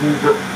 Jesus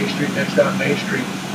Main Street, next down Main Street.